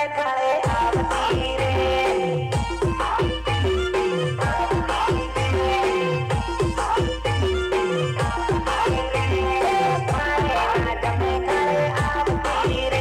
I got it, I'm a